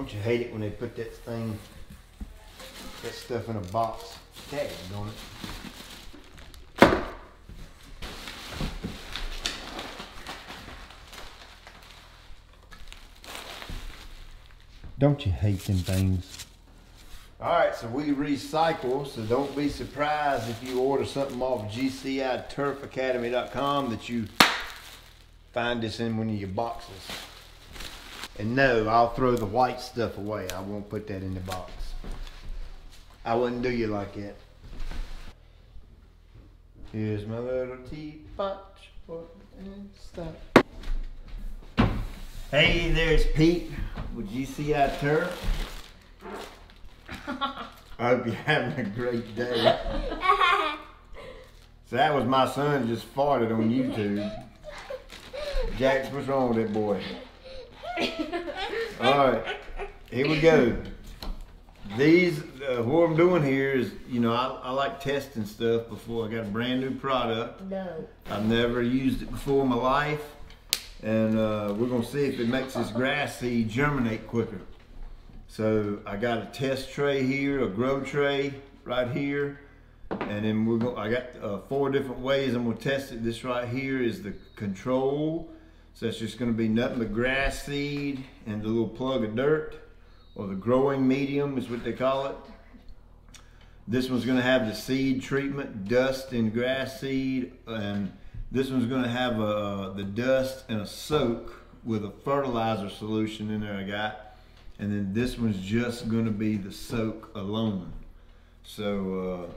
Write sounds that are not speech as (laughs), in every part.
Don't you hate it when they put that thing, that stuff in a box tagged on it? Don't you hate them things? All right, so we recycle, so don't be surprised if you order something off GCITurfacademy.com that you find this in one of your boxes. And no, I'll throw the white stuff away. I won't put that in the box. I wouldn't do you like that. Here's my little teapot and. Hey, there's Pete with GCI Turf. I hope you're having a great day. (laughs) So that was my son just farted on YouTube. Jax, what's wrong with that boy? All right, here we go. These, uh, what I'm doing here is, you know, I, I like testing stuff before I got a brand new product. No. I've never used it before in my life. And uh, we're gonna see if it makes this grass seed germinate quicker. So I got a test tray here, a grow tray right here. And then we're going, I got uh, four different ways I'm gonna test it. This right here is the control. So it's just gonna be nothing but grass seed and the little plug of dirt or the growing medium is what they call it. This one's gonna have the seed treatment, dust and grass seed, and this one's gonna have uh, the dust and a soak with a fertilizer solution in there I got. And then this one's just gonna be the soak alone. So,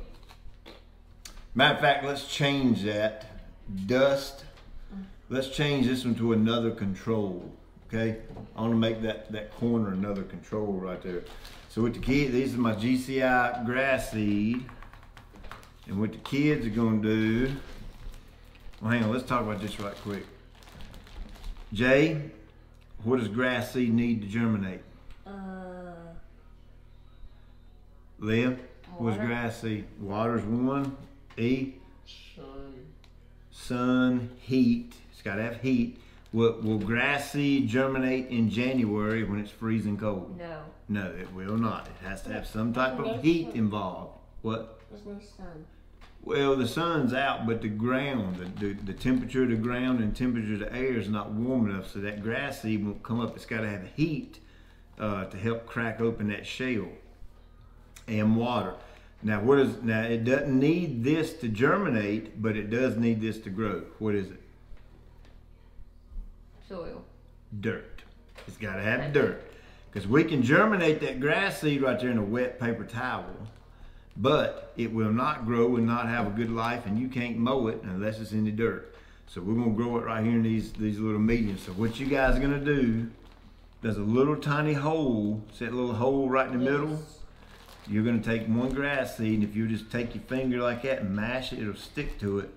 uh, matter of fact, let's change that. Dust, let's change this one to another control, okay? I wanna make that, that corner another control right there. So with the kid, these are my GCI grass seed. And what the kids are gonna do, well, hang on, let's talk about this right quick. Jay, what does grass seed need to germinate? Uh, Leah, what's Water. grass seed? Water's one. E, Sun. sun, heat. It's got to have heat. Will, will grass seed germinate in January when it's freezing cold? no. No, it will not. It has to have some type of heat involved. What? There's no sun. Well, the sun's out, but the ground, the, the, the temperature of the ground and temperature of the air is not warm enough, so that grass seed won't come up. It's got to have heat uh, to help crack open that shell and water. Now, what is now? It doesn't need this to germinate, but it does need this to grow. What is it? Soil. Dirt. It's got to have dirt because we can germinate that grass seed right there in a wet paper towel, but it will not grow and not have a good life, and you can't mow it unless it's in the dirt. So we're gonna grow it right here in these these little mediums. So what you guys are gonna do? There's a little tiny hole. See that little hole right in the middle? You're gonna take one grass seed, and if you just take your finger like that and mash it, it'll stick to it.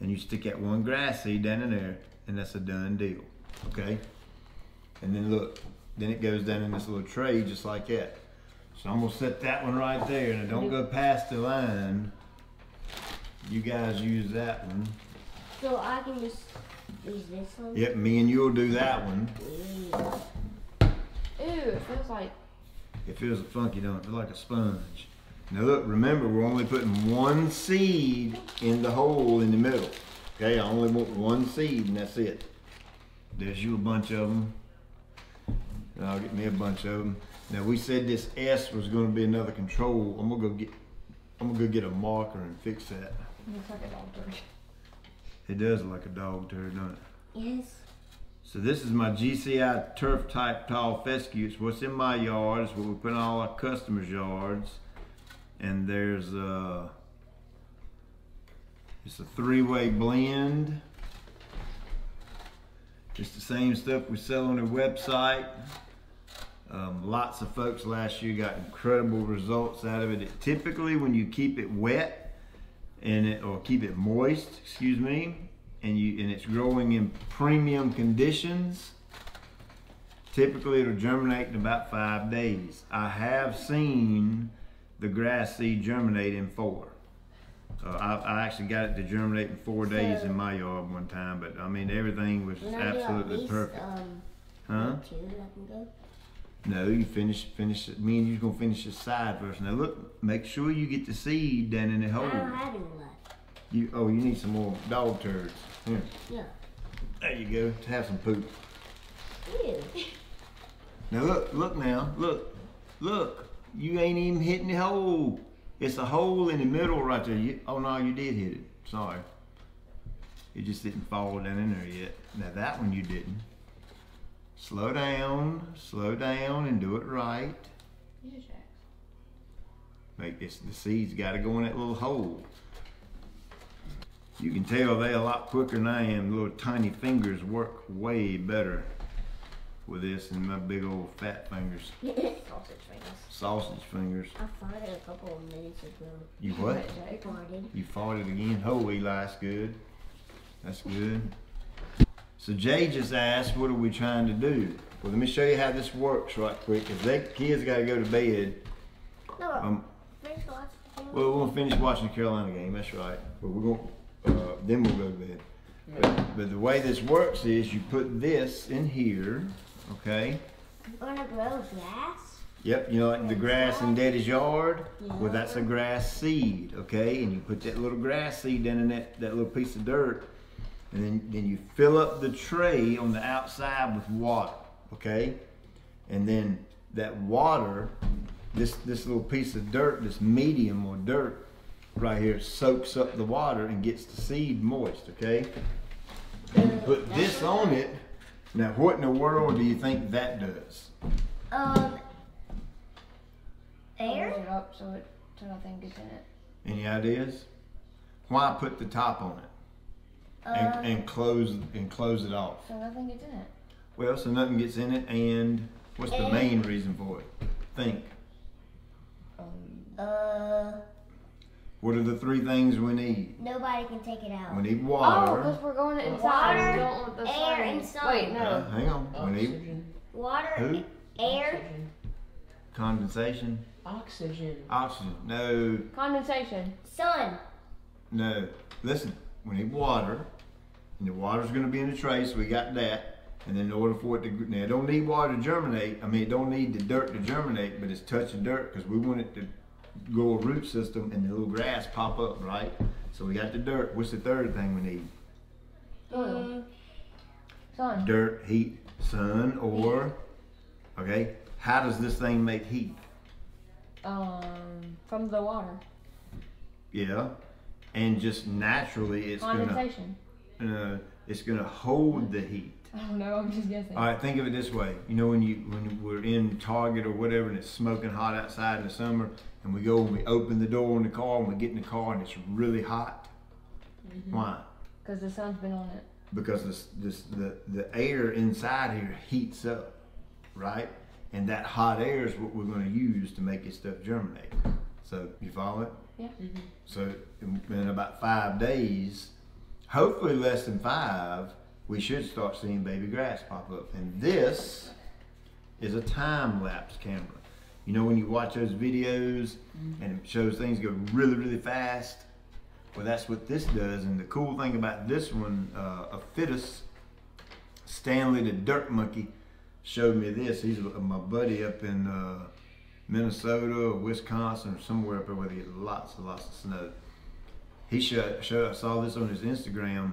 And you stick that one grass seed down in there, and that's a done deal. Okay? And then look, then it goes down in this little tray just like that. So I'm gonna set that one right there, and it don't go past the line. You guys use that one. So I can just use this one? Yep, me and you'll do that one. Ew. Ew, it feels like. It feels funky, don't it? Like a sponge. Now look, remember we're only putting one seed in the hole in the middle. Okay, I only want one seed and that's it. There's you a bunch of them. And I'll get me a bunch of them. Now we said this S was gonna be another control. I'm gonna go get, I'm gonna go get a marker and fix that. It looks like a dog turd. It does look like a dog turd, doesn't it? Yes. So this is my GCI turf type tall fescue. It's what's in my yard. It's what we put in all our customers' yards. And there's uh it's a three-way blend. It's the same stuff we sell on their website. Um, lots of folks last year got incredible results out of it. it. Typically, when you keep it wet and it or keep it moist, excuse me, and you and it's growing in premium conditions, typically it'll germinate in about five days. I have seen the grass seed germinate in four. Uh, I, I actually got it to germinate in four days in my yard one time, but I mean everything was Can I do at absolutely least, perfect. Um, Huh? Two that I can go? No, you finish finish it. Me and you's gonna finish the side first. Now look, make sure you get the seed down in the I hole. don't have any left. You oh, you need some more dog turds. Here, Yeah. there you go. To have some poop. Ew. Now look, look now, look, look. You ain't even hitting the hole. It's a hole in the middle right there. You, oh no, you did hit it. Sorry. It just didn't fall down in there yet. Now that one you didn't. Slow down, slow down, and do it right. Yeah. Make this the seeds got to go in that little hole. You can tell they a lot quicker than I am. Little tiny fingers work way better with this and my big old fat fingers, (laughs) Sausage fingers. sausage fingers. I farted a couple of minutes ago. You what? I farted. You farted again? Oh, Eli, that's good. That's good. So Jay just asked, what are we trying to do? Well, let me show you how this works right quick. If they kids got to go to bed, No, um, finish the well, we're gonna finish watching the Carolina game. That's right. But we're gonna, uh, then we'll go to bed. But, but the way this works is you put this in here, okay? We're gonna grow grass. Yep, you know, like the grass in Daddy's yard. Well, that's a grass seed, okay? And you put that little grass seed down in that, that little piece of dirt, and then, then you fill up the tray on the outside with water, okay? And then that water, this this little piece of dirt, this medium or dirt right here, soaks up the water and gets the seed moist, okay? And you put this on it. Now, what in the world do you think that does? Um, Covers air. it up so it so nothing gets in it. Any ideas? Why put the top on it and, Um, and close and close it off? So nothing gets in it. Well, so nothing gets in it, and what's the main reason for it? Think. Um, uh, What are the three things we need? nobody can take it out. We need water. oh, because we're going inside. Water, we don't want the air, sun. and sun. Wait, no. Uh, hang on. We need Water, who? air, Oxygen. Condensation. Oxygen. Oxygen. No. Condensation. sun. No. Listen. We need water, and the water's going to be in the tray, so we got that. And then in order for it to now, it don't need water to germinate. I mean, it don't need the dirt to germinate, but it's touching dirt because we want it to go a root system and the little grass pop up, right? So we got the dirt. What's the third thing we need? Soil. Mm, Sun. Dirt, heat, sun, or okay. How does this thing make heat? Um, from the water. Yeah, and just naturally, it's gonna Condensation. uh, it's gonna hold the heat. I don't know. I'm just guessing. All right, think of it this way. You know when you when we're in Target or whatever and it's smoking hot outside in the summer, and we go and we open the door in the car and we get in the car and it's really hot. Mm-hmm. Why? Because the sun's been on it. Because this this the the air inside here heats up, right? And that hot air is what we're going to use to make this stuff germinate. So you follow it? Yeah. Mm-hmm. So in, in about five days, hopefully less than five, we should start seeing baby grass pop up. And this is a time lapse camera. You know when you watch those videos and it shows things go really really fast. Well, that's what this does. And the cool thing about this one, uh, a Fitus, Stanley the Dirt Monkey, showed me this. He's my buddy up in uh, Minnesota or Wisconsin or somewhere up there where they get lots and lots of snow. He showed, showed I saw this on his Instagram,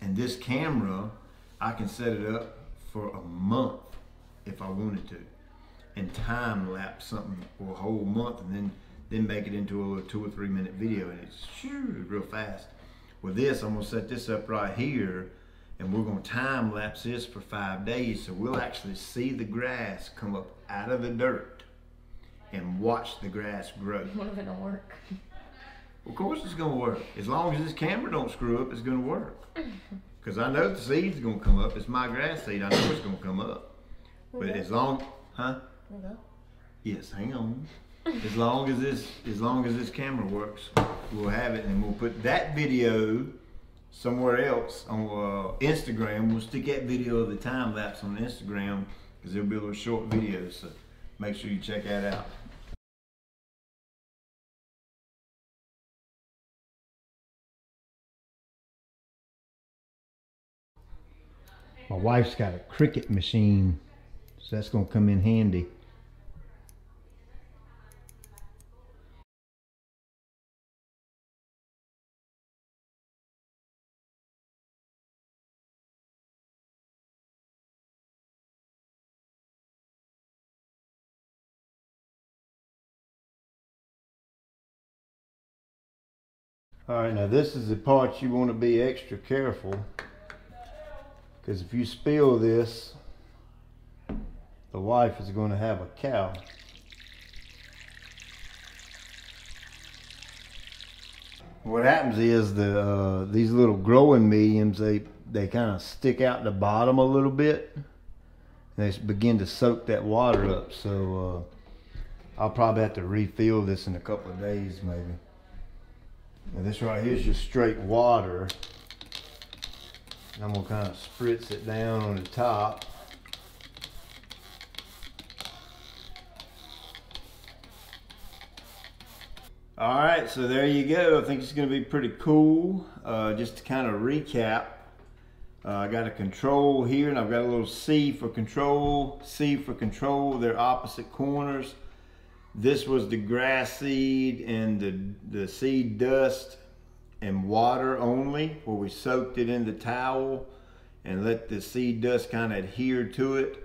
and this camera, I can set it up for a month if I wanted to, and time lapse something for a whole month, and then then make it into a two or three minute video, and it's shoo, real fast. With this, I'm gonna set this up right here, and we're gonna time lapse this for five days, so we'll actually see the grass come up out of the dirt and watch the grass grow. What if it don't work? (laughs) Of course it's gonna work. As long as this camera don't screw up, it's gonna work. (laughs) Cause I know the seed's gonna come up. It's my grass seed. I know it's gonna come up. But as long, huh? Yes, hang on. As long as this, as long as this camera works, we'll have it, and we'll put that video somewhere else on uh, Instagram. We'll stick that video of the time lapse on Instagram because it'll be a little short video. So make sure you check that out. My wife's got a Cricut machine So that's gonna come in handy. All right, now this is the part you want to be extra careful because if you spill this, the wife is going to have a cow. What happens is the uh, these little growing mediums they they kind of stick out the bottom a little bit. And they begin to soak that water up. So uh, I'll probably have to refill this in a couple of days maybe. Now this right here is just straight water. I'm gonna kind of spritz it down on the top. All right, so there you go. I think it's gonna be pretty cool. Uh, just to kind of recap, uh, I got a control here and I've got a little C for control, C for control. They're opposite corners. This was the grass seed and the, the seed dust and water only, where we soaked it in the towel and let the seed dust kind of adhere to it.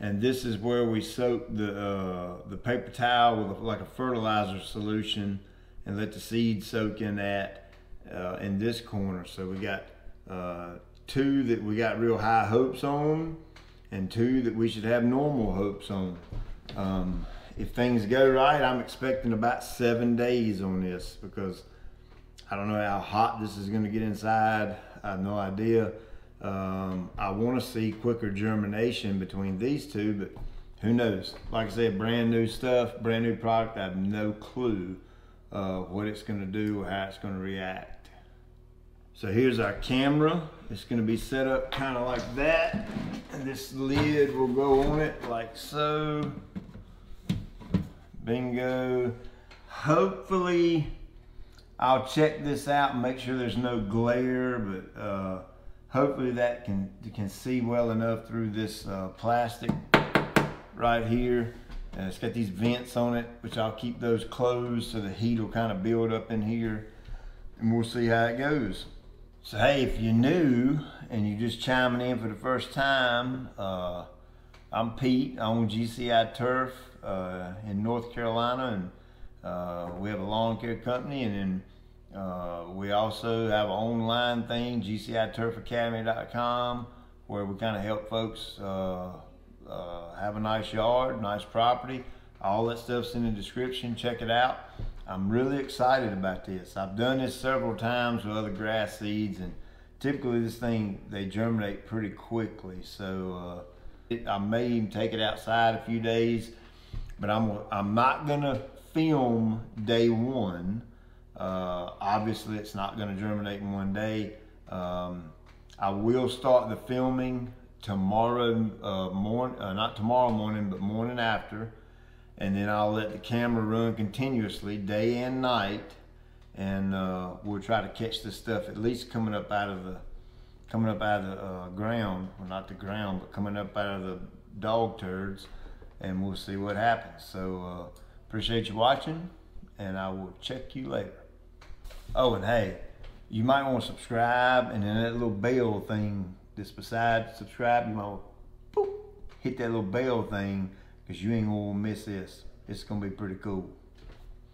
And this is where we soaked the, uh, the paper towel with like a fertilizer solution and let the seed soak in that uh, in this corner. So we got uh, two that we got real high hopes on and two that we should have normal hopes on. Um, if things go right, I'm expecting about seven days on this because I don't know how hot this is going to get inside. I have no idea. Um, I want to see quicker germination between these two, but who knows? Like I said, brand new stuff, brand new product. I have no clue uh, what it's going to do or how it's going to react. So here's our camera. It's going to be set up kind of like that. And this lid will go on it like so. Bingo. Hopefully, I'll check this out and make sure there's no glare, but uh, hopefully that can can see well enough through this uh, plastic right here. And it's got these vents on it, which I'll keep those closed so the heat will kind of build up in here. And we'll see how it goes. So hey, if you're new and you're just chiming in for the first time, uh, I'm Pete. I own GCI Turf uh, in North Carolina, and uh, we have a lawn care company, and then uh, we also have an online thing, GCITurfAcademy.com, where we kind of help folks uh, uh, have a nice yard, nice property. All that stuff's in the description. Check it out. I'm really excited about this. I've done this several times with other grass seeds, and typically this thing they germinate pretty quickly. So uh, it, I may even take it outside a few days, but I'm I'm not gonna film day one. Uh, obviously, it's not gonna germinate in one day. Um, I will start the filming tomorrow uh, morning, uh, not tomorrow morning, but morning after. And then I'll let the camera run continuously day and night. And uh, we'll try to catch this stuff at least coming up out of the coming up out of the uh, ground, well not the ground, but coming up out of the dog turds, and we'll see what happens. So uh, appreciate you watching, and I will check you later. Oh, and hey, you might want to subscribe, and then that little bell thing that's beside subscribe, you might to hit that little bell thing, because you ain't gonna miss this. It's gonna be pretty cool.